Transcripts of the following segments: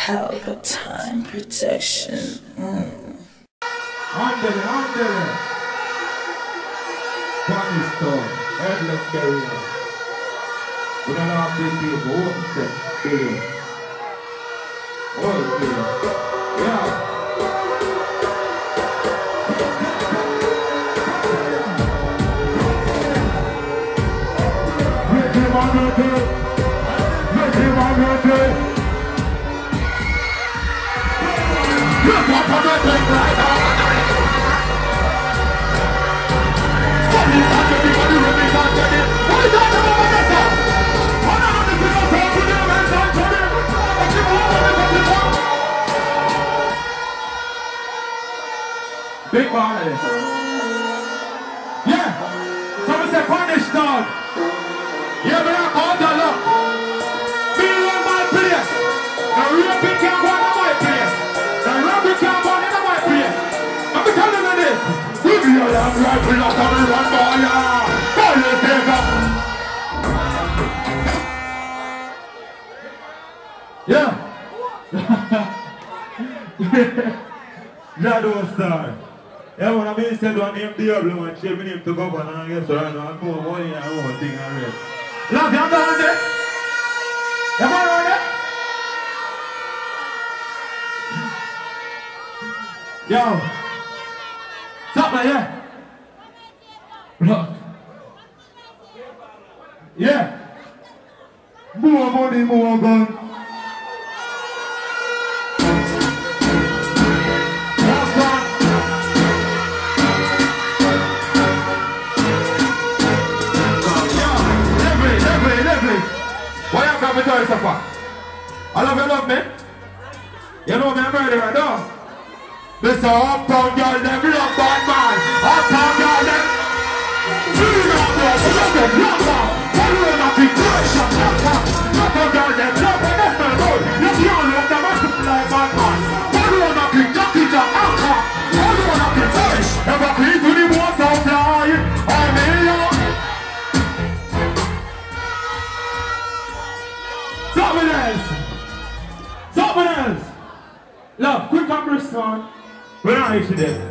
Palpatine protection. Mm. Ándele, ándele. Funny stone, headless barrier. We don't have big people, open step, big. All big. Yeah. Ricky Manete, Big body. Yeah. Someone say punish dog. Yeah, but yeah. Police take up. Yeah. That was star. Yeah, when I mean said one name Diablo and change my name to Govana and yes, sir, I know I'm more money and one thing I read. Love you, I'm down there. Am I around there? Yo. Right here. Look. Yeah. More money, more gun. I love you, love me. You know me, I'm ready right now. Mr. Uptown girl, them love bad man. Uptown girl, them. Feel that boy, she love them, love them. Follow them up in creation, love them. Uptown girl, them love them, that's my road. You can't love them, I supply bad man. Follow them up in Jackie Jack, alcohol. Follow them up in Fish. Ever clean to the most of fly. I'm here. Something else. Something else. Love, quick and brisk, man. We're not actually there.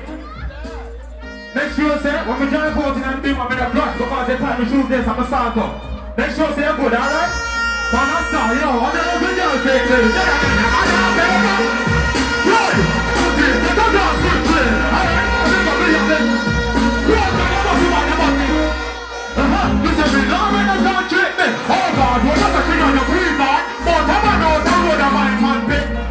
Make sure, say, when we join voting and beam, I'm in a block because the time we choose this, I'm a start up. Make sure, say, good, alright? Man, I saw, yo, I'm the open girl, yeah, yeah, I know, baby. Good. Okay. Alright, I'm there. Good, man, I'm not. Uh-huh, listen, me, now when I don't treat me. Oh, God, what does a thing on? But I'm a no, that would have my man.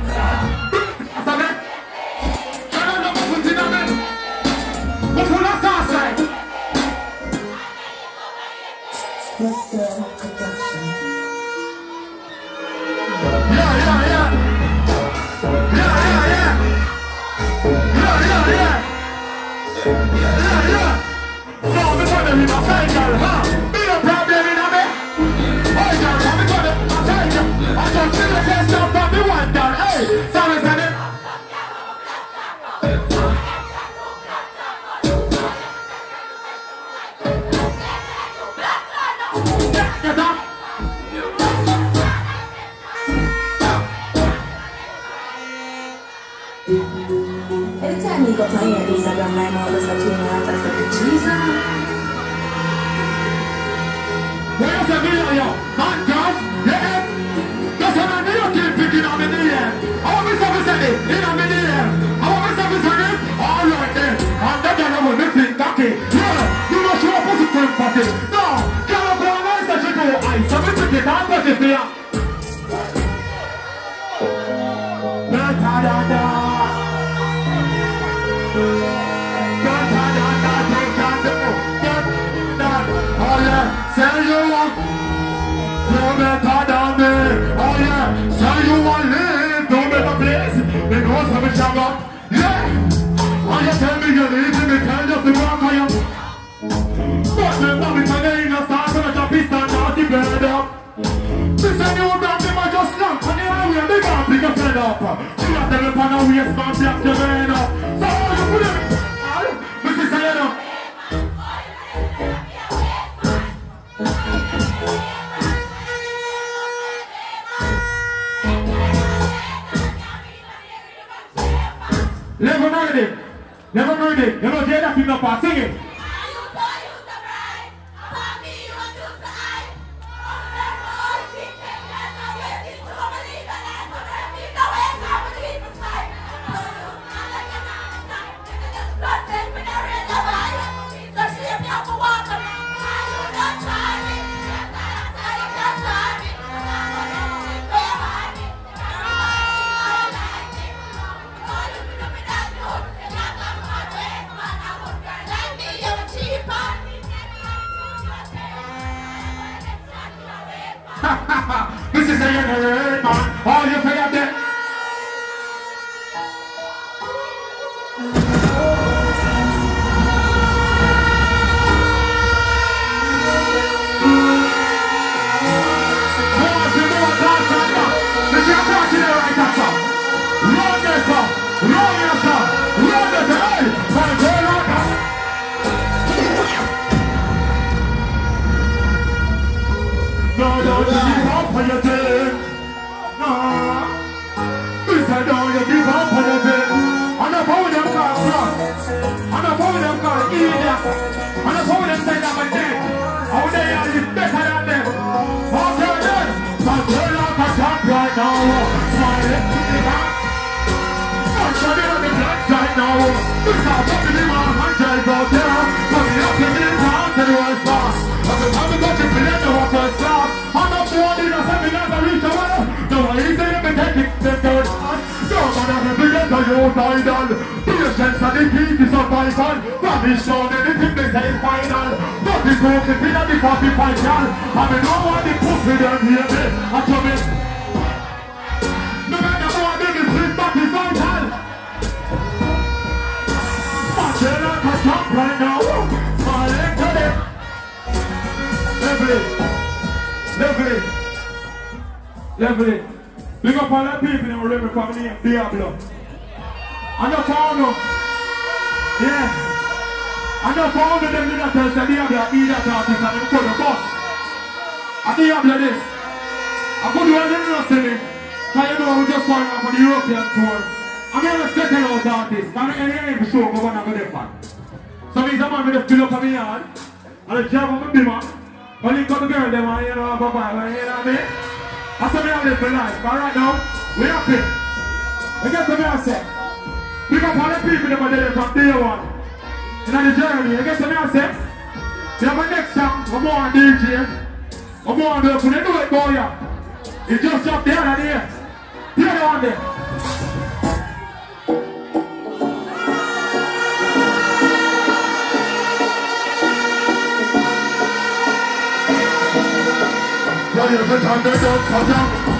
You your Instagram line, all this are changing out as like Jesus. Where's the yo? Man, God, yeah. That's what I to keep picking on me there. I want me something to say, in on me there. I want me something to say, all right then. And that girl will be fit cocky. Yeah, you know she won't put it in pocket. No, girl, I'm going to say she do ice. So we take it and put up. She man, black your man up. So you put it? Know. Never mind it. Never mind it. You know, keep up, sing it. This is a young man. All you And the power them call idiot. And the power them say that I'm dead. How they are is better than them. Okay then. So turn like a champ right now. Smile it to the back. Punch on it on the black side now. Is how fucking the man and drive out there. Coming up in the town to the world's boss. But the time we got to play the first class. I'm not sure they don't say me never reach a well. No, I ain't saying me take it, them third class. No, man, As a youth idol. Patience and the key to survival. Vanish on anything they say final. But it's okay, it's in the 45 y'all. I mean, no one they put me them here, me. I tell me. No matter what, they be free, but vital. Marching like a champ right now. Smiling to them. It. Level it. Level it. Up all the people in the river from the Diablo. I found them. Yeah. I know found them did not tell say Diablo be that artist and them could have bust. I Diablo this. I could do anything else to me. Cause you know we just going on the European tour. I'm going to set out artists. I'm going to show go on and go. So he's a man with a fill up on my yard. And a job on my bimmer. But the girl them and you know, bye bye, you know what I mean? That's what have lived for life. But right now, we happy. We get to me and pick up all the people that were there from day one. In the journey, you get to me and say, you have a next song, I'm on DJ. I'm on the, when you do it, boy. You just jump there and there. The other one there. Ready to time they don't touch.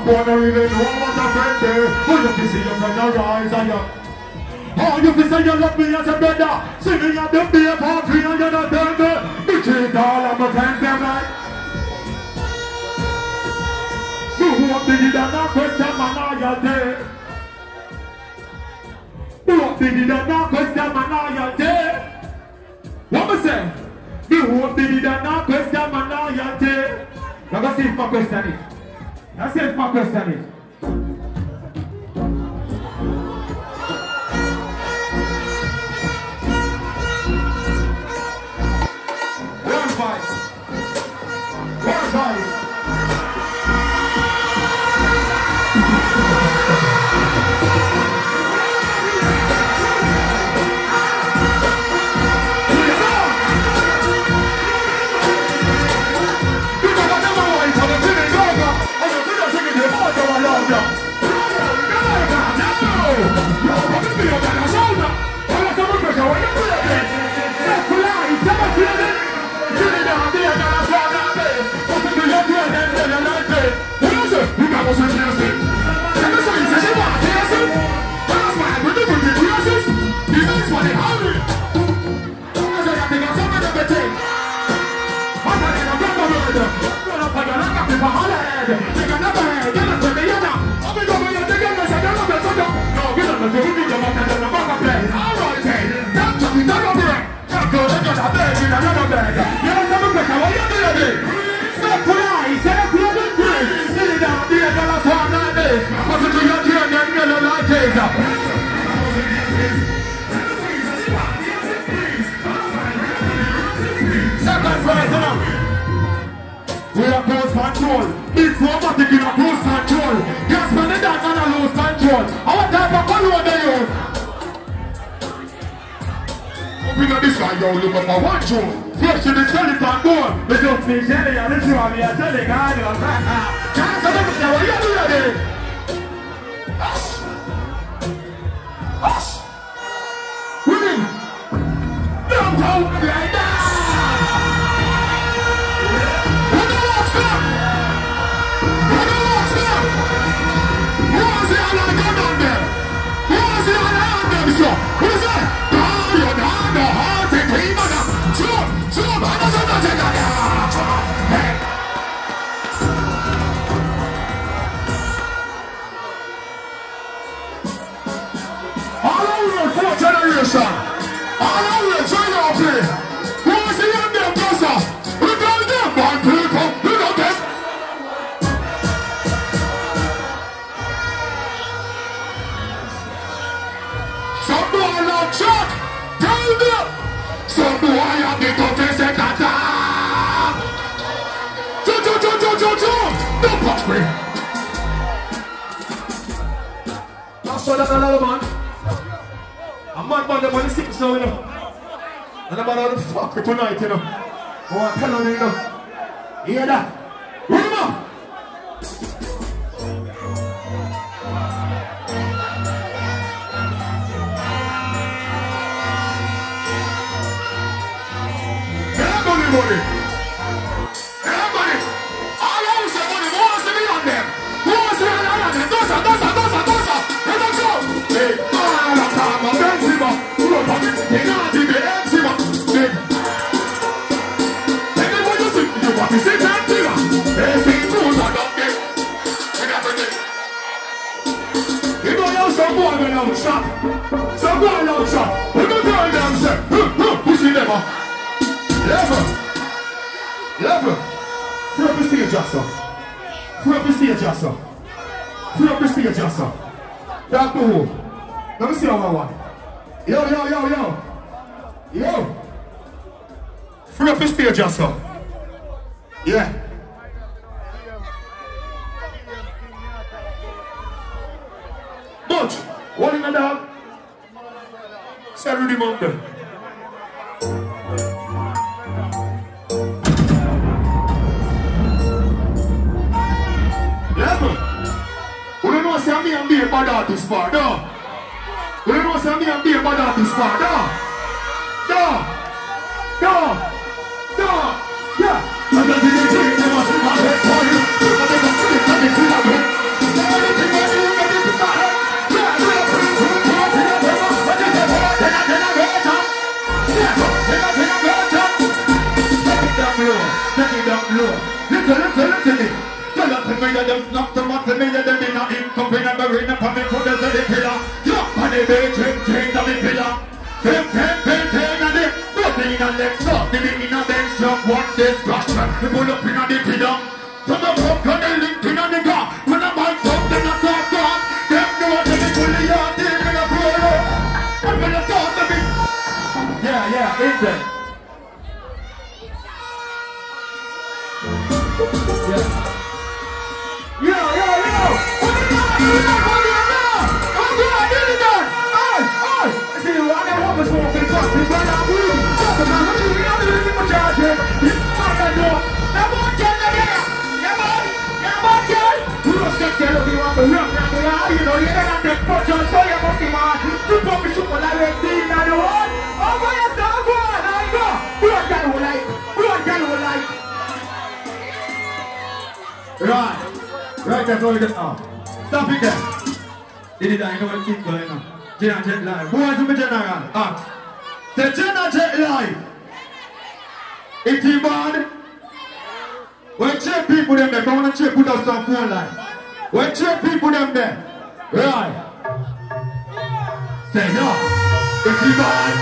Some boy don't even know what a friend there. Oh, you can see your friend arise and you. Oh, you can say you love me as a brother. Singing at the beer party and you're not done there. Me treat all of my friends them like. Who want bigger than a question man are you there? Who want bigger than a question man are you there? What me say? Me want bigger than a question man are you there? Now go see if my question is. That's it, my is. Control. Big robotic in a close control. Gas man in that man a lose control. Our type of follow the you. Open up this guy, yo, look up for one joke. Fresh in the skeleton bone. It's just me, Shelly, and this one, me, I tell the guy, you know. Chance of everything, what you do ready? Hush. Hush. Women. Don't That's another man. A mad man them on the six you know. And I'm about to fuck tonight, you know. Oh, I tell you, you know. Hear that? To who? Let me see how I want. Yo, yo, yo, yo. Yo. Free up the stage, Jassa. Yeah. Butch, what in the dog? Saturday Monday. Level. You don't know say me and be a bad artist no. You don't know say me and be a bad artist for, no. No! No! No! Yeah! I'm not in the dream, they must be my head for you. But they must be coming to my head. Everything I do, get into my head. The "Oh, then I- then I get up." Yeah, then I- then I get up. Take it down low, listen, listen it. Tell us the that them snap some of the that them in a up in a marina for me Right. Right, that's all we get now. Stop it there. Did it, I know what keep going on. Jenna Jet Live. Who wants to be general? Ask. Say Jenna Jet Live. It is bad. When check people them there, come on and check put us on phone line. When check people them there. Right. Say no. It is bad.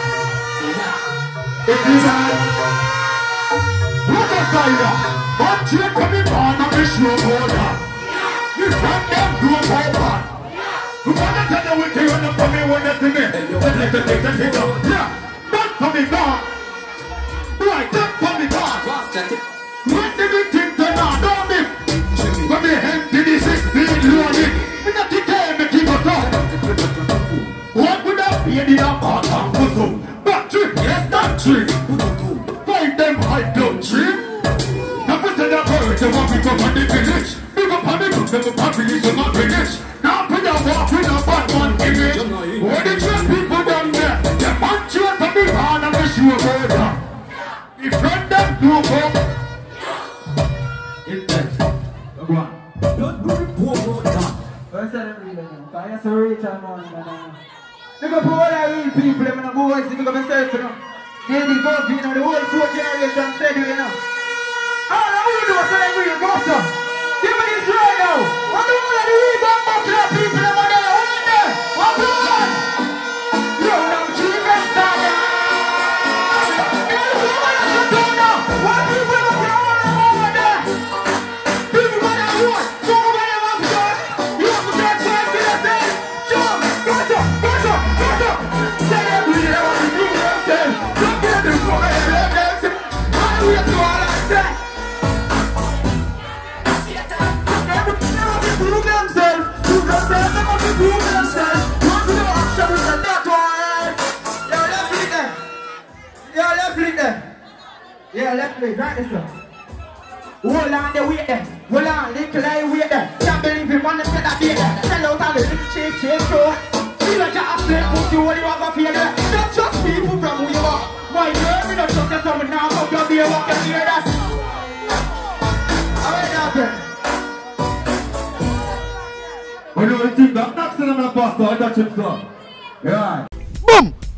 It is bad. What a fire! One check coming on and the show border. You from them do a power. You wanna tell wicked when you come in when you see me? Let's take the take the take the Yeah, not for me gone. Right, not for me gone. When the big thing turn on, don't me. When me empty the sixteen loaded, me not the game me keep us up. What would I be in the apart and puzzle? Back trip, yes, that trip. Me to run the village. Big up on the group, them up them up village. Now put a walk with a bad man image. What the trip people down there? They punch you from the hand and you a border. If friend them do go. It's next. Go on. First of them real, man. Cause you're so rich and money, man. Look up all the people, the boys, look up. They the go, you know, the whole Yeah, let's. Right this one. Hold on the weight there. Hold on, little I wait there. Can't believe him on the set that day there. Sell out all the little shake, shake, show. Feel like you're a slave, put you what you have a fear there. Don't trust people from who you are. My girl, we don't trust you, so we now hope you'll be a walk and hear that. Alright, now then. When you think that next to them, pastor, I got you, sir. Yeah. Boom!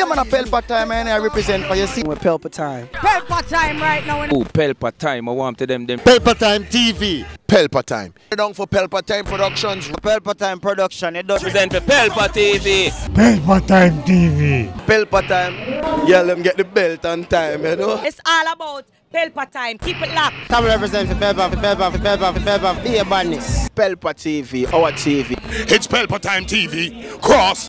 Yeah, man, a Pelpa Time, and I represent for you. See, Pelpa time. Pelpa time right now. Oh, Pelpa Time. I want to them them. Pelpa Time TV. Pelpa Time. Down for Pelpa Time Productions. Pelpa Time Production. It does Present for Pelpa TV. Pelpa Time TV. Pelpa Time. Yeah, let them get the belt on time, you know. It's all about Pelpa time. Keep it locked. Come represent for Pelpa, for Pelpa, for Pelpa, for Pelpa, be a badness. Pelpa TV, our TV. It's Pelpa Time TV. Cross.